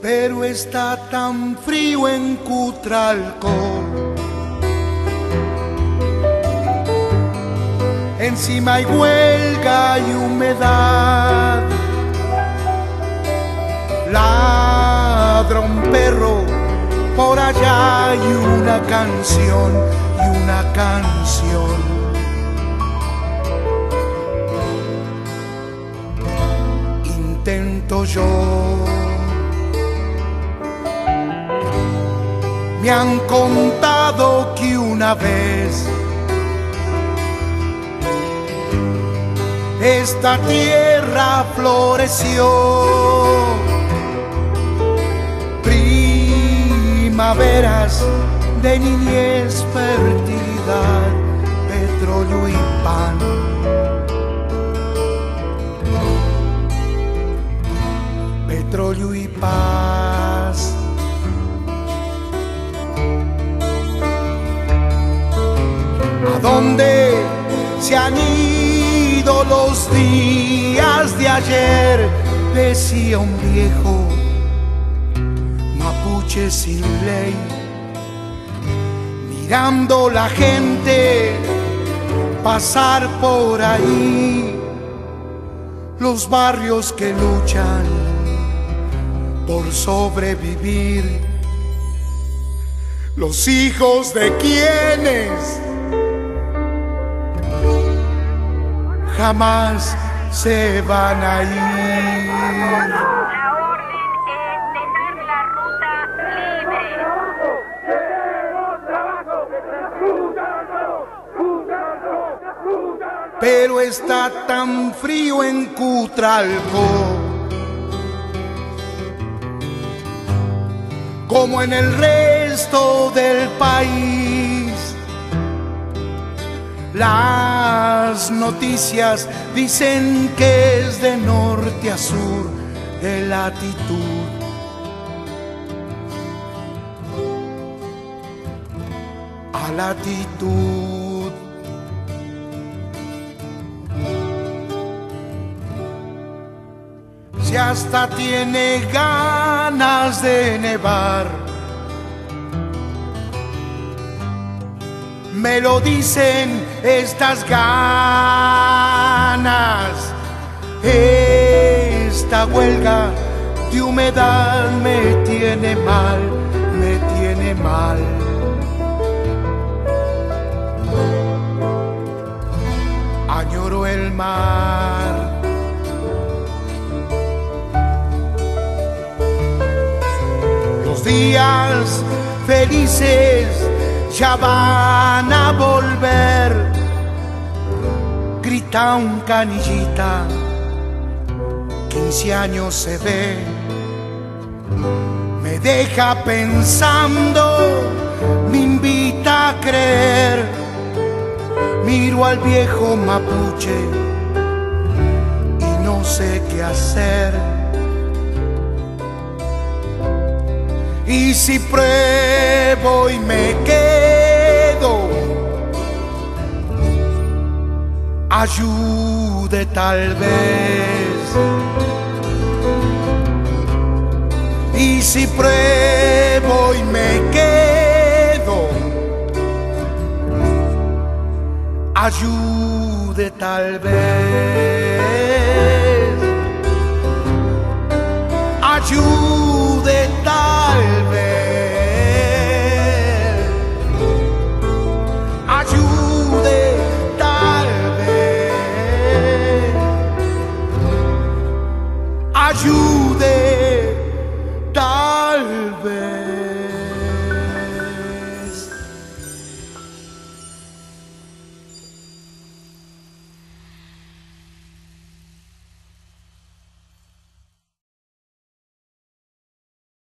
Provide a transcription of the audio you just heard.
pero está tan frío en Cutralco. Encima hay huelga y humedad. Ladra un perro, por allá hay una canción y una canción. Intento yo Me han contado que una vez esta tierra floreció. Primaveras de niñez, fertilidad, petróleo y pan. Petróleo y paz. Han los días de ayer? Decía un viejo mapuche sin ley, mirando la gente pasar por ahí, los barrios que luchan por sobrevivir, los hijos de quienes jamás se van a ir. La orden es dejar la ruta libre. Pero está tan frío en Cutralco como en el resto del país. Las noticias dicen que es de norte a sur de latitud. A latitud. Si hasta tiene ganas de nevar. Me lo dicen estas ganas. Esta huelga de humedad me tiene mal, me tiene mal. Añoro el mar. Los días felices ya van a volver. Grita un canillita, 15 años se ve, me deja pensando, me invita a creer. Miro al viejo mapuche y no sé qué hacer. Y si pruebo y me quedo, ayude tal vez. Y si pruebo y me quedo, ayude tal vez. Ayude ajude.